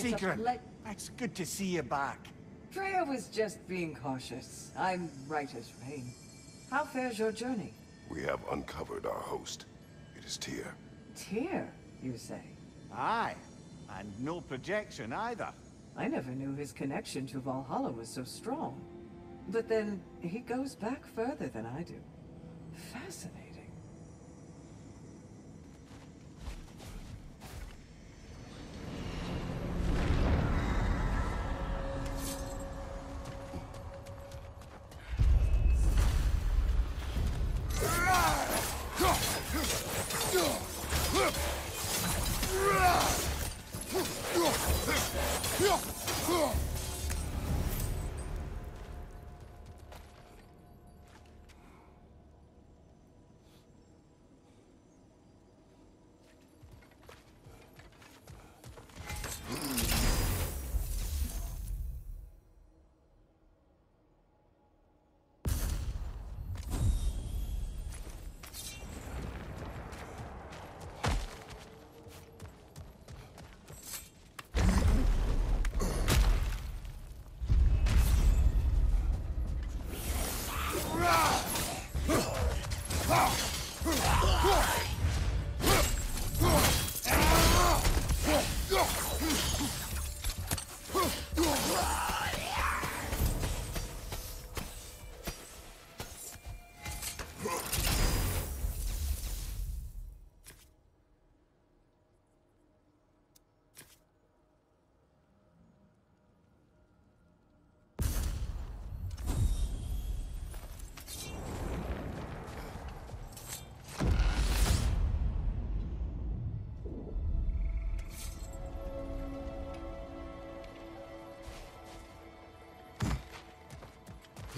Secret, ple- it's good to see you back. Freya was just being cautious. I'm right as rain. How fares your journey? We have uncovered our host. It is Tyr. Tyr, you say? Aye, and no projection either. I never knew his connection to Valhalla was so strong. But then, he goes back further than I do. Fascinating.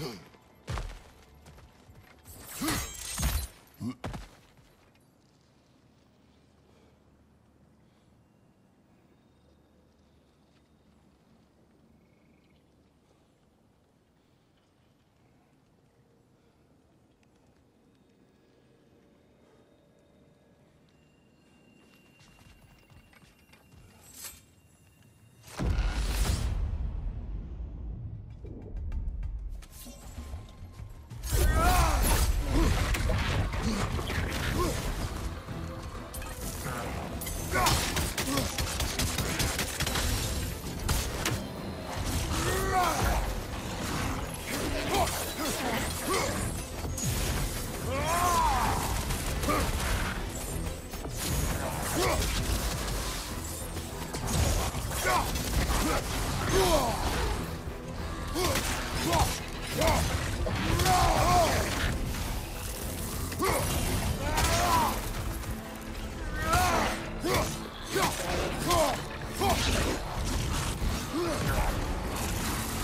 Huh.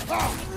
Behind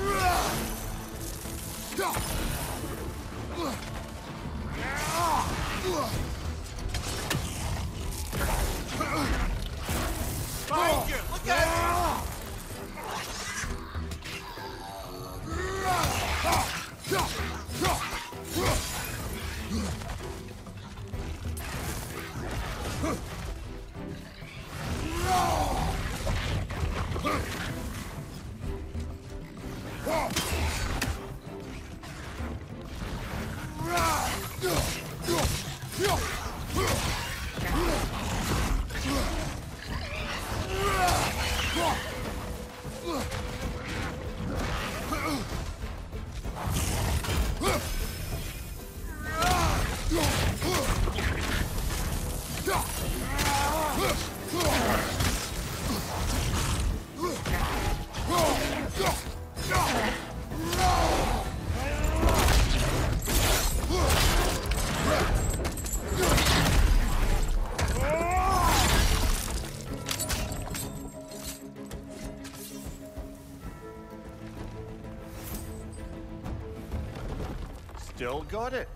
got it.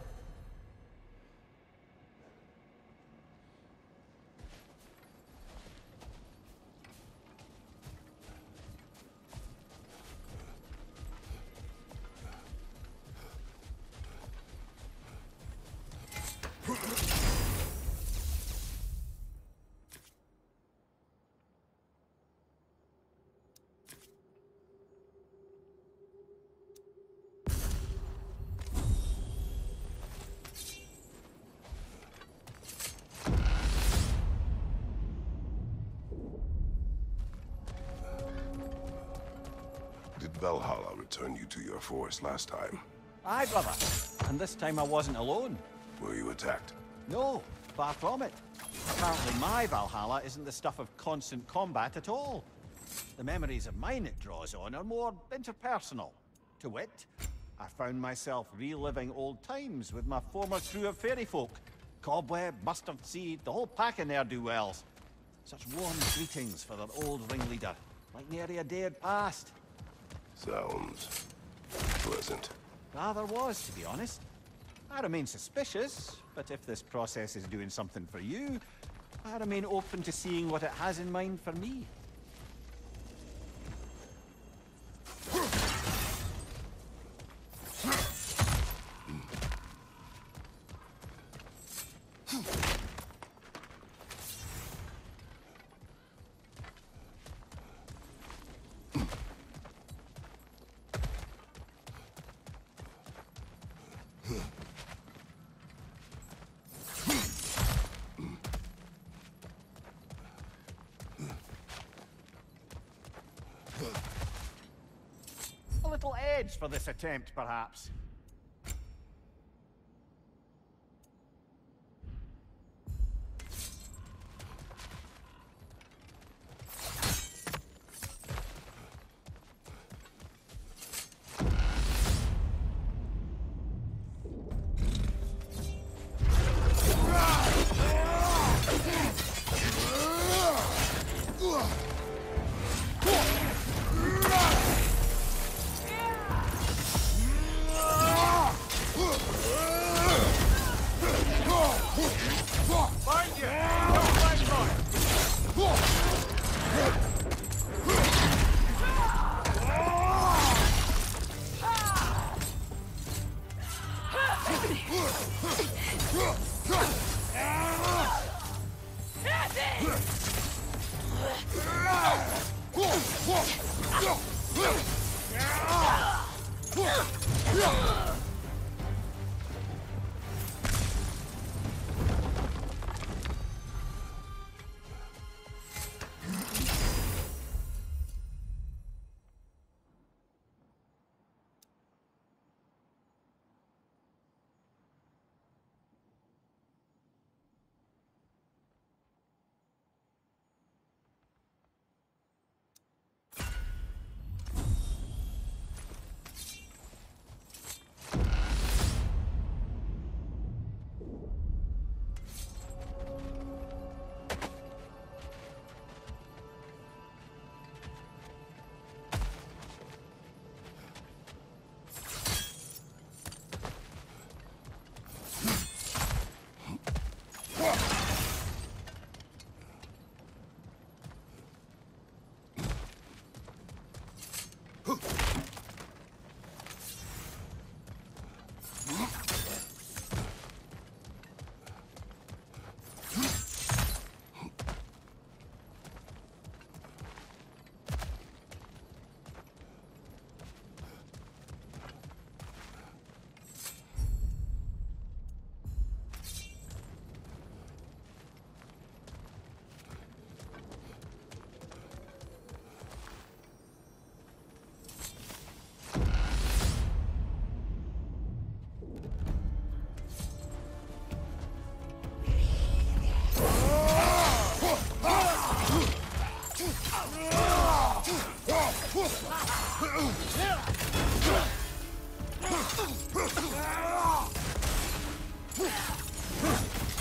Valhalla returned you to your forest last time. Aye, brother. And this time I wasn't alone. Were you attacked? No, far from it. Apparently my Valhalla isn't the stuff of constant combat at all. The memories of mine it draws on are more interpersonal. To wit, I found myself reliving old times with my former crew of fairy folk. Cobweb, Mustard Seed, the whole pack of ne'er-do-wells. Such warm greetings for their old ringleader, like nary a day had passed. Sounds pleasant. Ah, Rather was, to be honest. I remain suspicious, but if this process is doing something for you, I remain open to seeing what it has in mind for me. For this attempt, perhaps.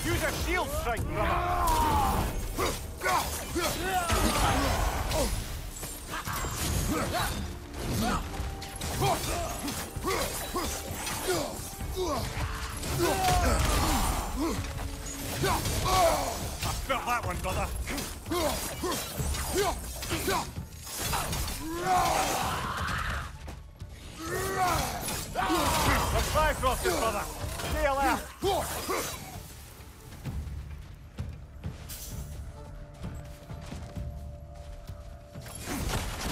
Use a shield strike, brother! Felt that one, brother. Five crosses, brother. Sail out.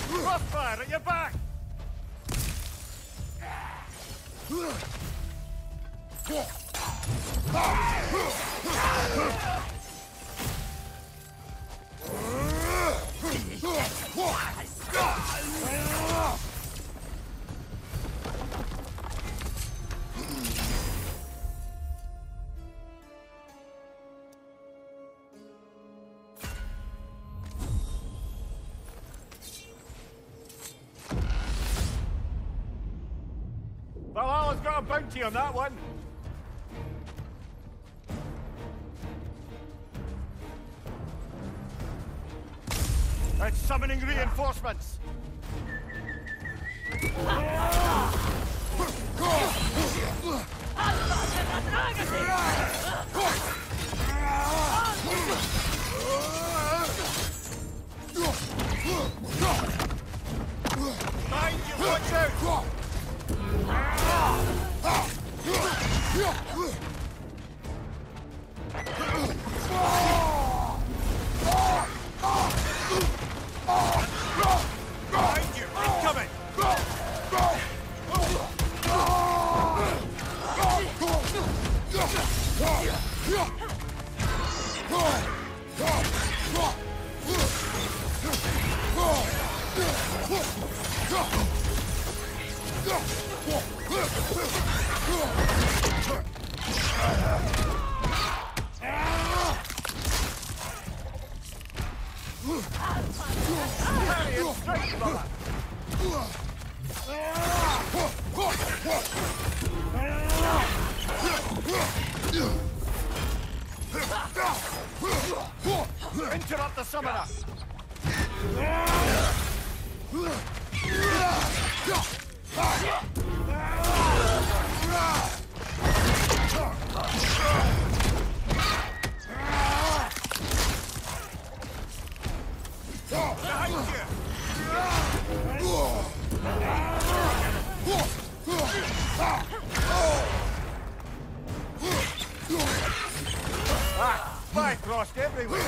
Crossfire at your back. Valhalla's got a bounty on that one. It's summoning reinforcements. Mind you, watch out! Behind you! Ah, everywhere!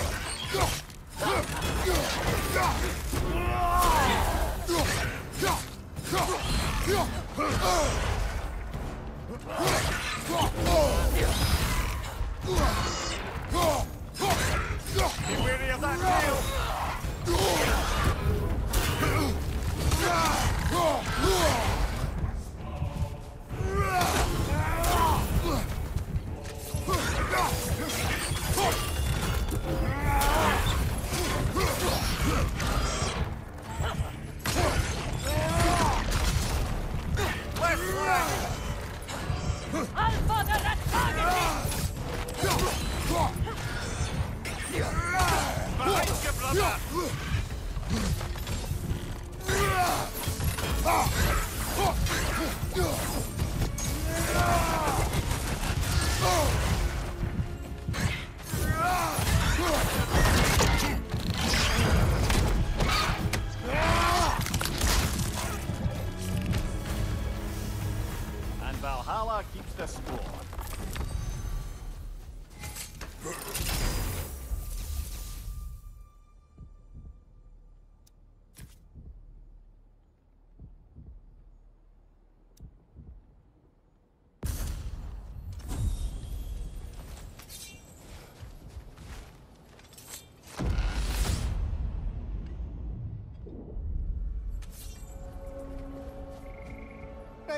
Be wary of that tail! Left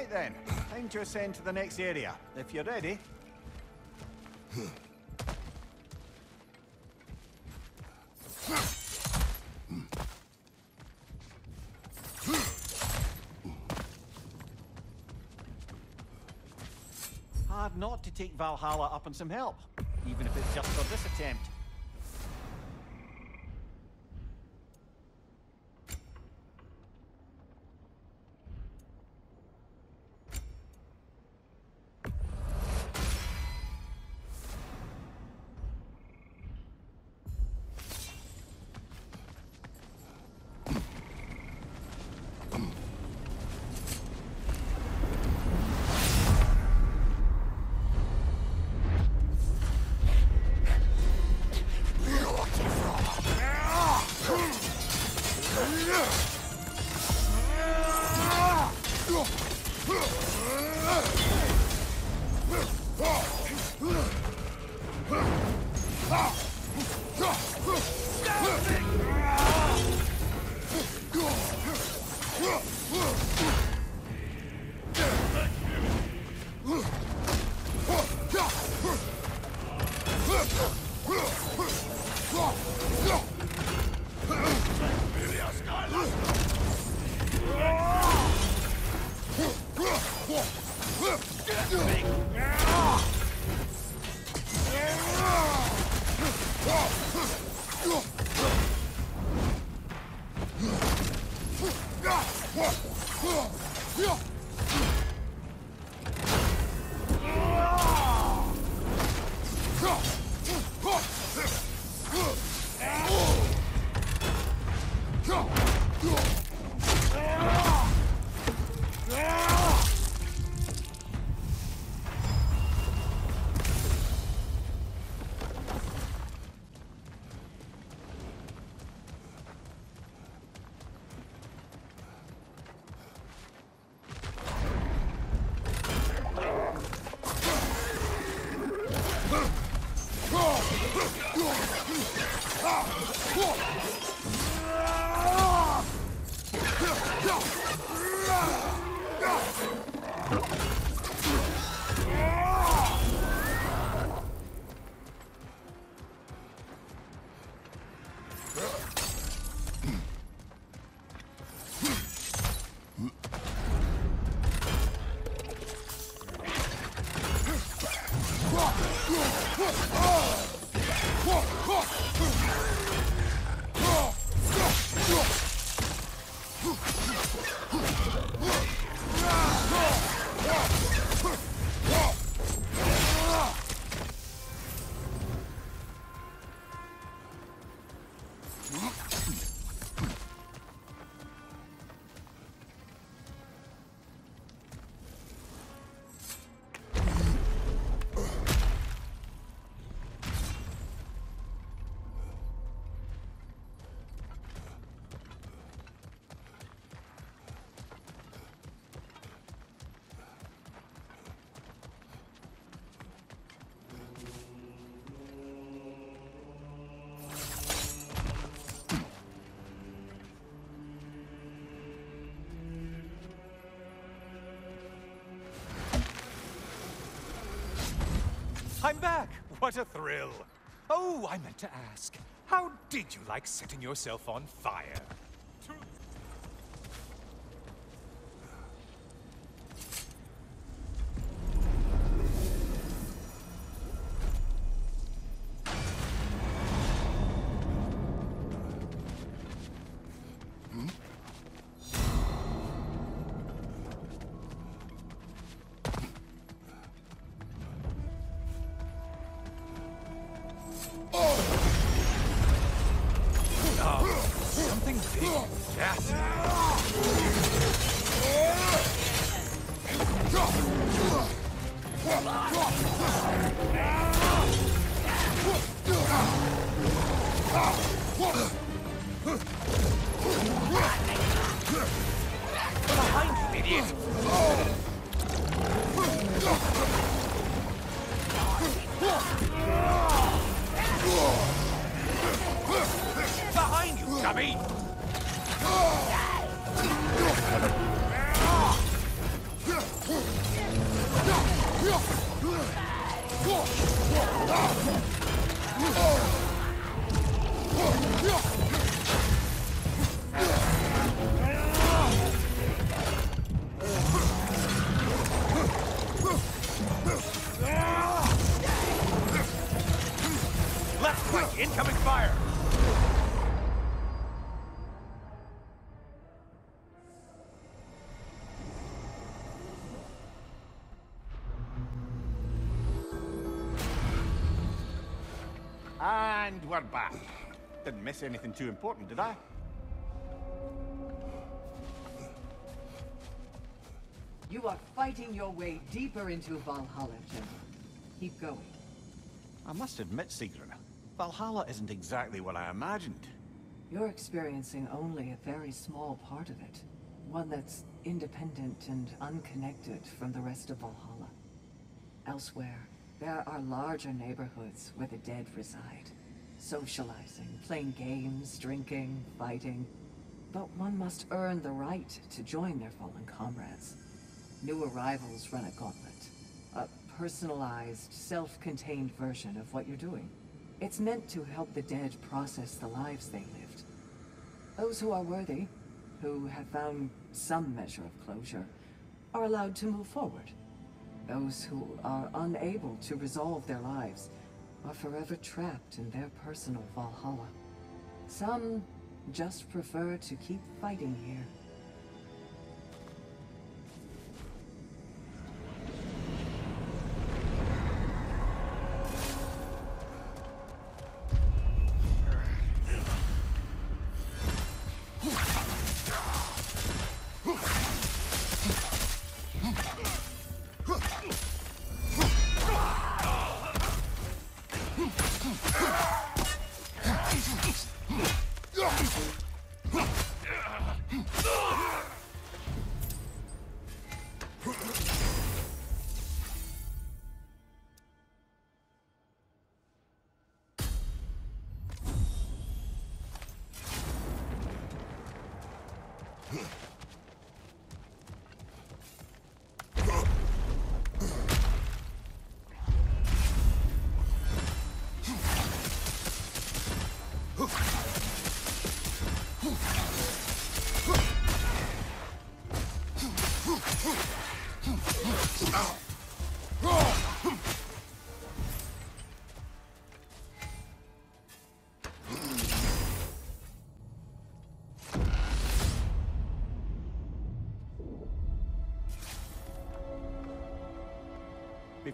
Right then, time to ascend to the next area. If you're ready. Hard not to take Valhalla up on some help, even if it's just for this attempt. Nothing! I'm back! What a thrill! Oh, I meant to ask, how did you like setting yourself on fire? And we're back. Didn't miss anything too important, did I? You are fighting your way deeper into Valhalla, gentlemen. Keep going. I must admit, Sigrun, Valhalla isn't exactly what I imagined. You're experiencing only a very small part of it. One that's independent and unconnected from the rest of Valhalla. Elsewhere, there are larger neighborhoods where the dead reside. Socializing, playing games, drinking, fighting. But one must earn the right to join their fallen comrades. New arrivals run a gauntlet. A personalized, self-contained version of what you're doing. It's meant to help the dead process the lives they lived. Those who are worthy, who have found some measure of closure, are allowed to move forward. Those who are unable to resolve their lives are forever trapped in their personal Valhalla. Some just prefer to keep fighting here.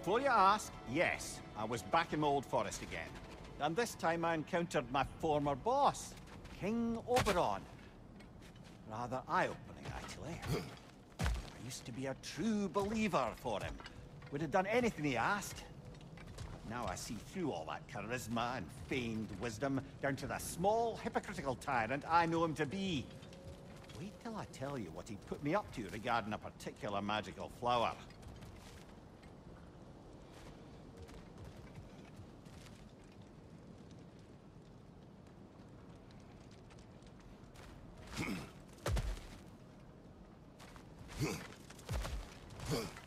Before you ask, yes, I was back in old forest again. And this time I encountered my former boss, King Oberon. Rather eye-opening, actually. I used to be a true believer for him. Would have done anything he asked. Now I see through all that charisma and feigned wisdom, down to the small, hypocritical tyrant I know him to be. Wait till I tell you what he put me up to regarding a particular magical flower. Huh.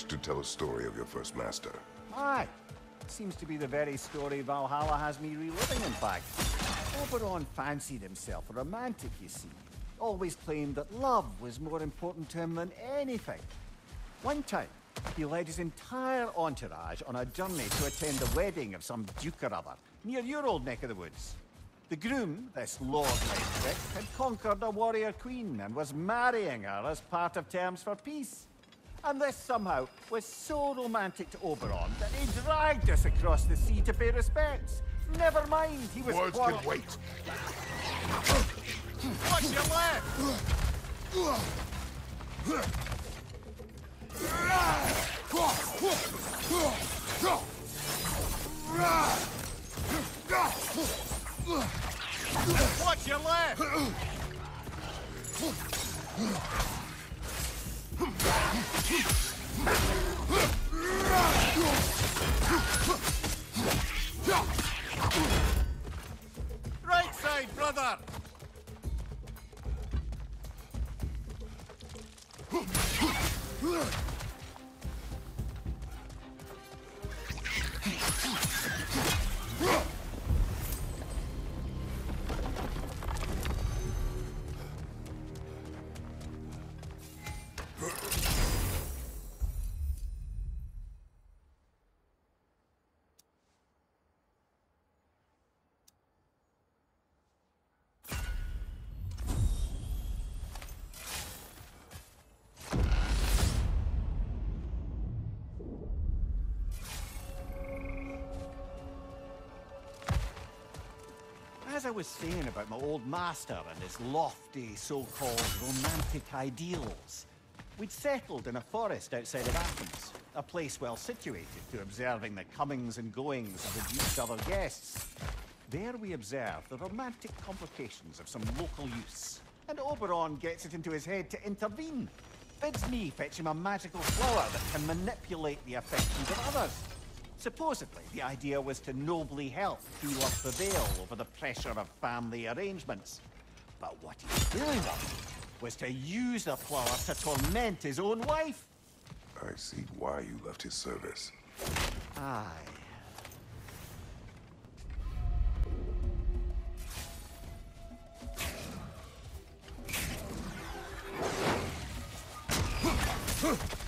Wish to tell a story of your first master. Aye. Seems to be the very story Valhalla has me reliving, in fact. Oberon fancied himself a romantic, you see. Always claimed that love was more important to him than anything. One time, he led his entire entourage on a journey to attend the wedding of some duke or other, near your old neck of the woods. The groom, this Lord Leipzig, had conquered a warrior queen and was marrying her as part of terms for peace. And this somehow was so romantic to Oberon that he dragged us across the sea to pay respects. Never mind, he was Words can wait. What's your left? What's your left? Right side, brother! As I was saying about my old master and his lofty, so-called romantic ideals, we'd settled in a forest outside of Athens, a place well situated to observing the comings and goings of the Duke's other guests. There we observe the romantic complications of some local use, and Oberon gets it into his head to intervene. Bids me fetch him a magical flower that can manipulate the affections of others. Supposedly, the idea was to nobly help peel off the veil over the pressure of family arrangements. But what he really wanted was to use the flower to torment his own wife. I see why you left his service. Aye. Behind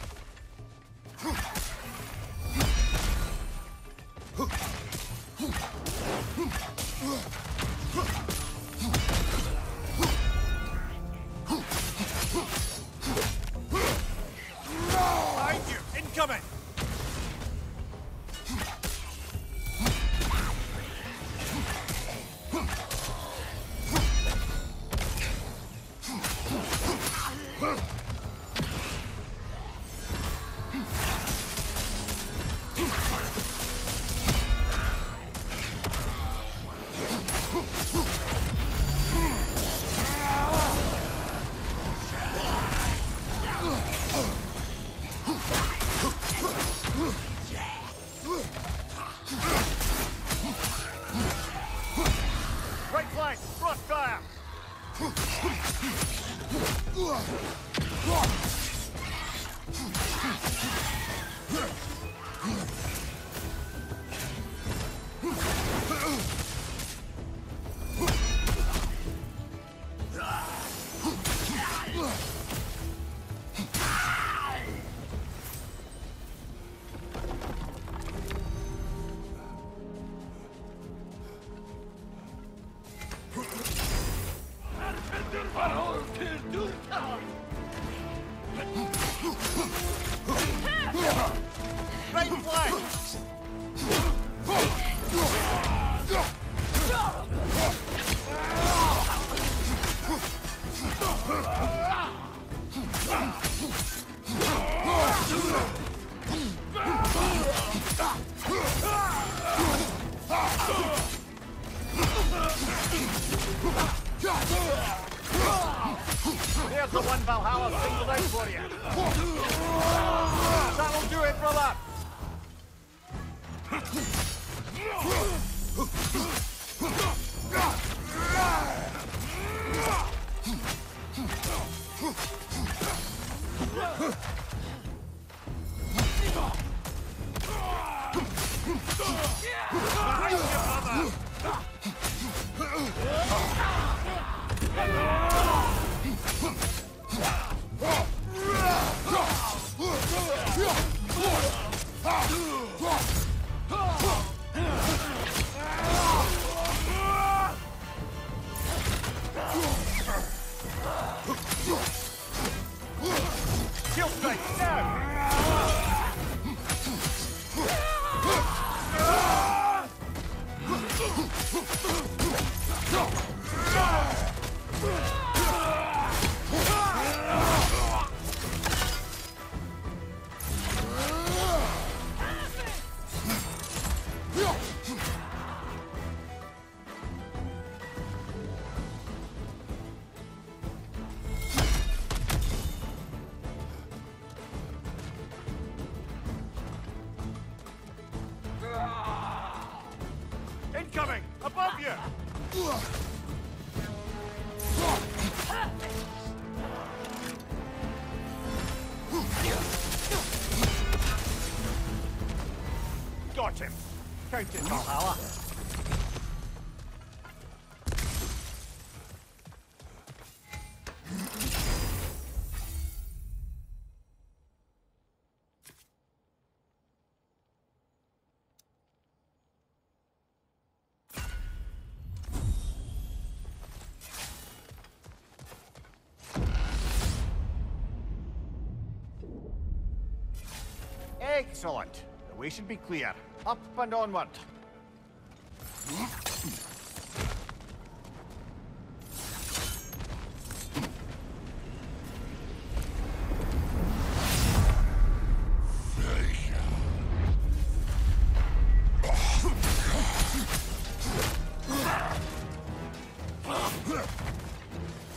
Excellent. The way should be clear. Up and onward.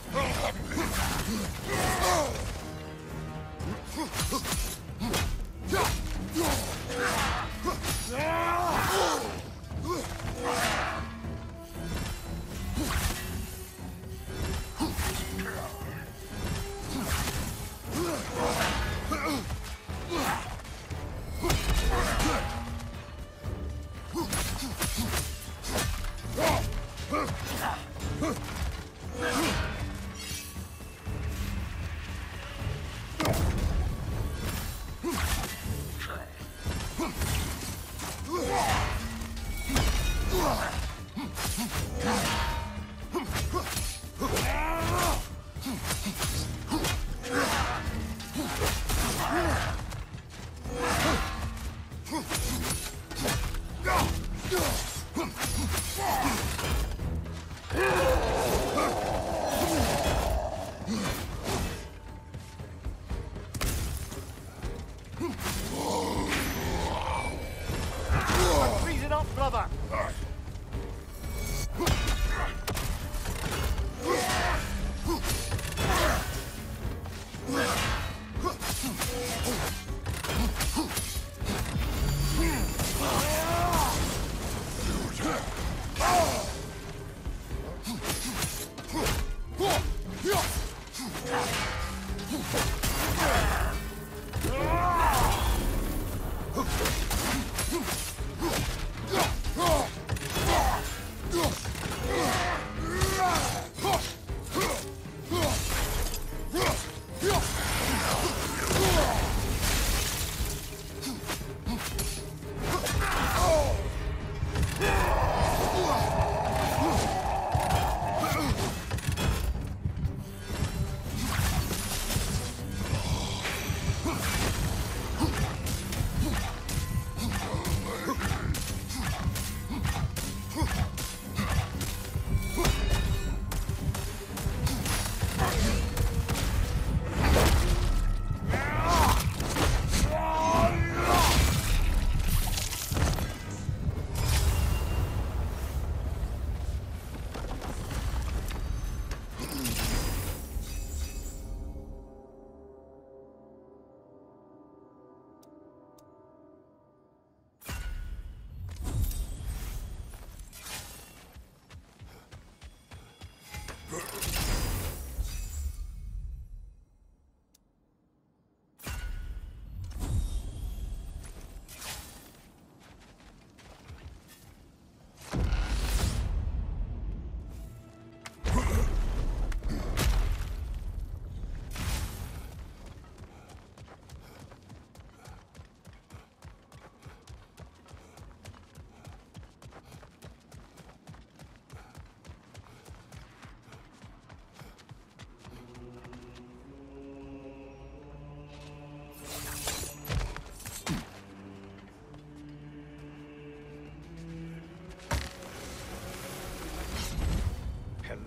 Freeze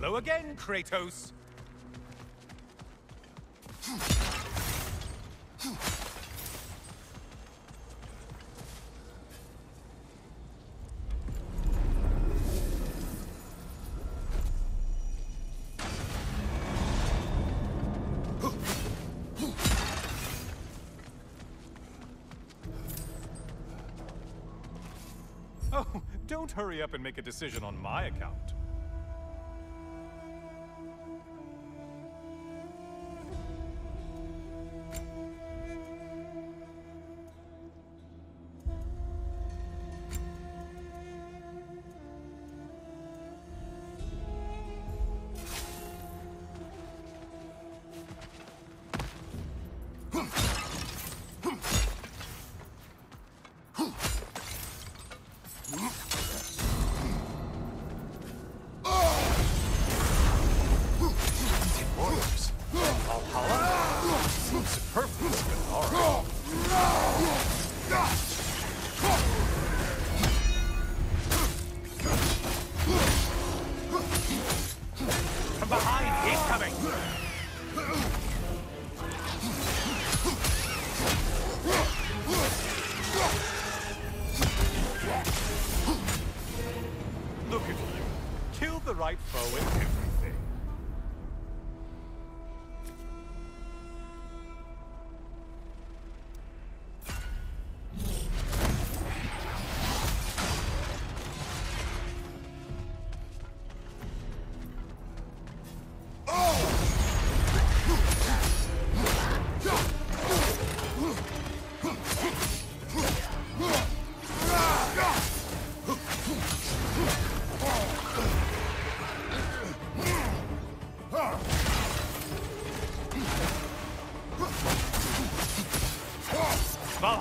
Hello again, Kratos. Oh, don't hurry up and make a decision on my account.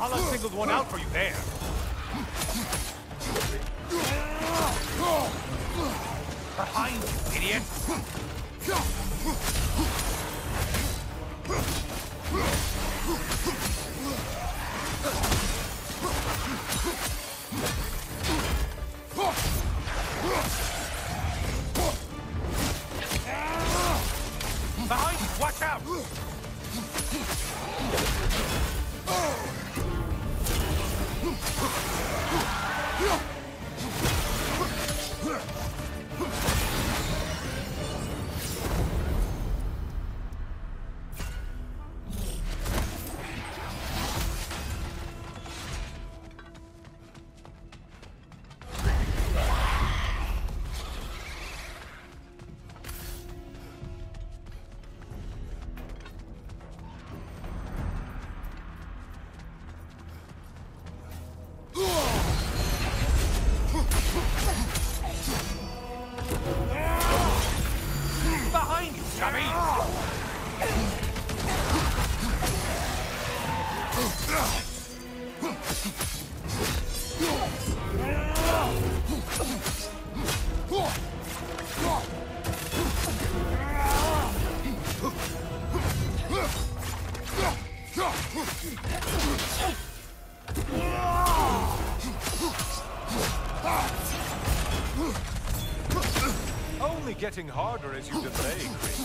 Valhalla singled one out for you there. Behind you, idiot! Behind you, watch out! Yeah. Getting harder as you delay, Kratos.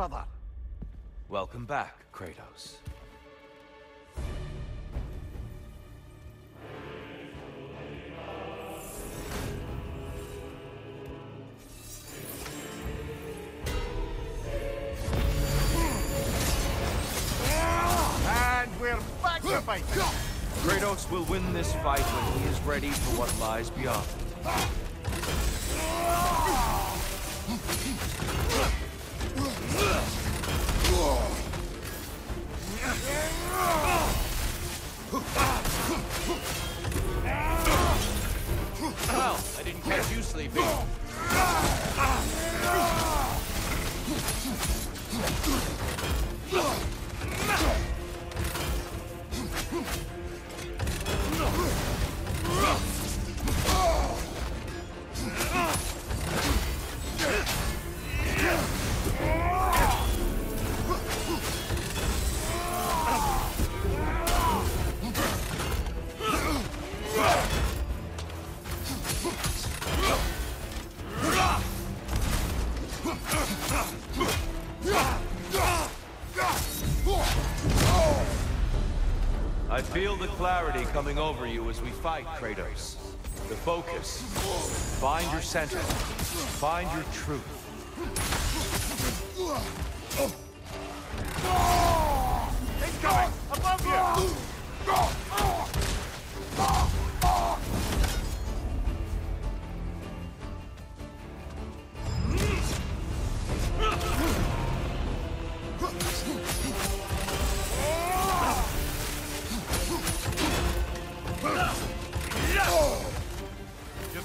Brother. Welcome back, Kratos. And we're back to fight. Kratos will win this fight when he is ready for what lies beyond. I feel the clarity coming over you as we fight, Kratos. The focus. Find your center. Find your truth. Incoming! Above you!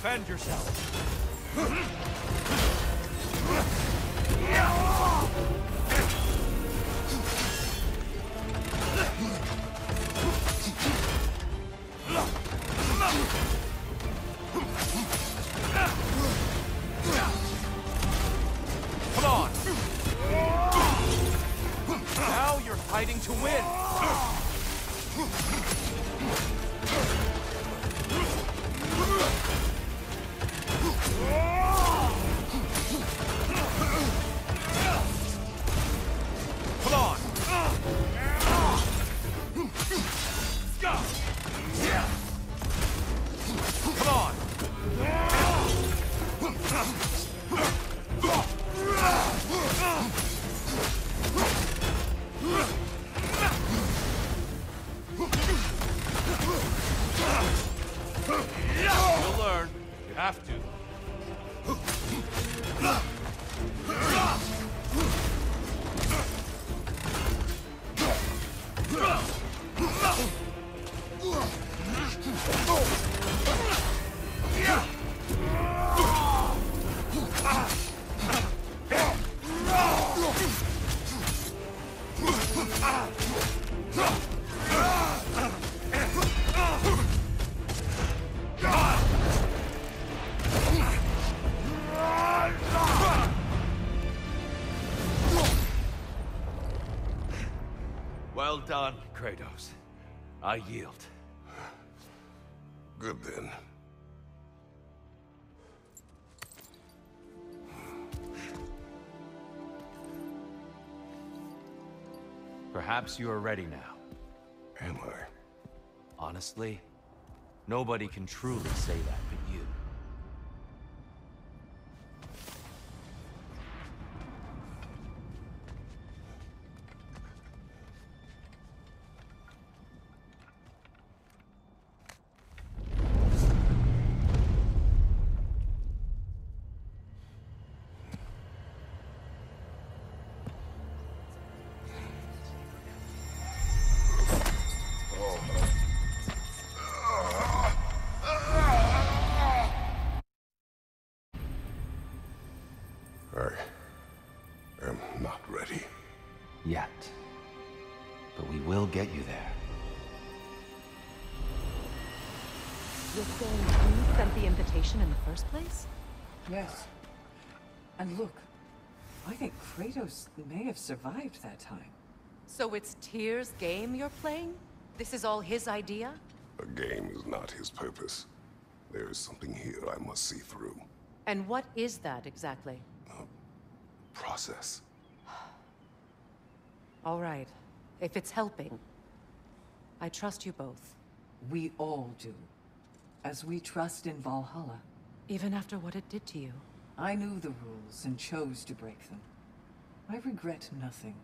Defend yourself. have to. Done, Kratos. I yield. Good then. Perhaps you are ready now. Am I? Honestly, nobody can truly say that sent in the first place? Yes. And look, I think Kratos may have survived that time. So it's Tyr's game you're playing? This is all his idea? A game is not his purpose. There is something here I must see through. And what is that exactly? A process. All right. If it's helping, I trust you both. We all do. As we trust in Valhalla. Even after what it did to you. I knew the rules and chose to break them. I regret nothing.